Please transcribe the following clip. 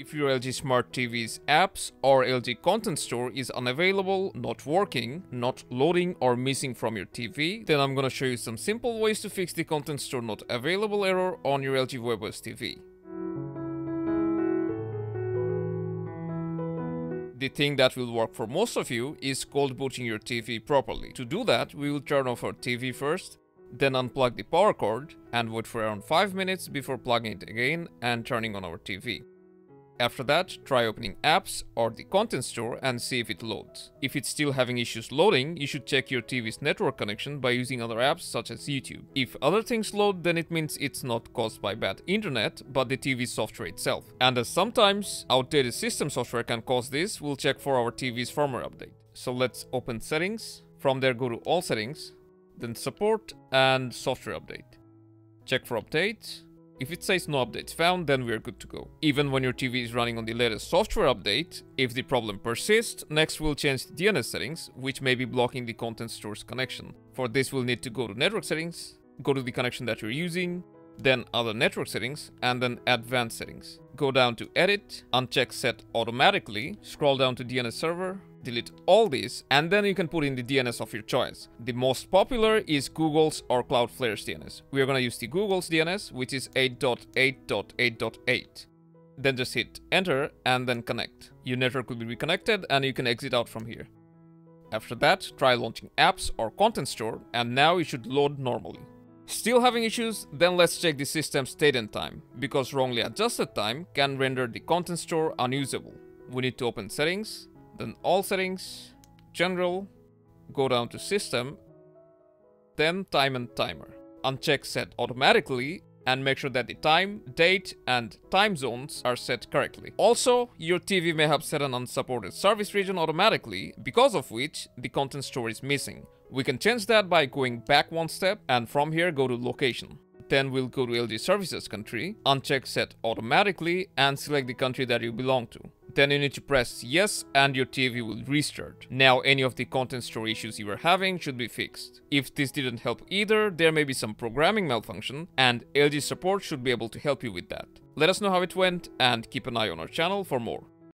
If your LG Smart TV's apps or LG Content Store is unavailable, not working, not loading or missing from your TV, then I'm gonna show you some simple ways to fix the Content Store not available error on your LG WebOS TV. The thing that will work for most of you is cold booting your TV properly. To do that, we will turn off our TV first, then unplug the power cord and wait for around 5 minutes before plugging it again and turning on our TV. After that, try opening apps or the content store and see if it loads. If it's still having issues loading, you should check your TV's network connection by using other apps such as YouTube. If other things load, then it means it's not caused by bad internet, but the TV software itself. And as sometimes outdated system software can cause this, we'll check for our TV's firmware update. So let's open settings. From there go to all settings, then support and software update. Check for updates if it says no updates found, then we're good to go. Even when your TV is running on the latest software update, if the problem persists, next we'll change the DNS settings, which may be blocking the content store's connection. For this we'll need to go to network settings, go to the connection that you're using, then other network settings, and then advanced settings. Go down to edit, uncheck set automatically, scroll down to DNS server, delete all these, and then you can put in the DNS of your choice. The most popular is Google's or Cloudflare's DNS. We are gonna use the Google's DNS, which is 8.8.8.8. Then just hit enter and then connect. Your network will be reconnected and you can exit out from here. After that, try launching apps or content store and now it should load normally. Still having issues? Then let's check the system state and time, because wrongly adjusted time can render the content store unusable. We need to open settings, then all settings, general, go down to system, then time and timer. Uncheck set automatically and make sure that the time, date and time zones are set correctly. Also, your TV may have set an unsupported service region automatically, because of which the content store is missing. We can change that by going back one step and from here go to location. Then we'll go to LG services country, uncheck set automatically and select the country that you belong to. Then you need to press yes and your TV will restart. Now any of the content store issues you were having should be fixed. If this didn't help either, there may be some programming malfunction and LG support should be able to help you with that. Let us know how it went and keep an eye on our channel for more.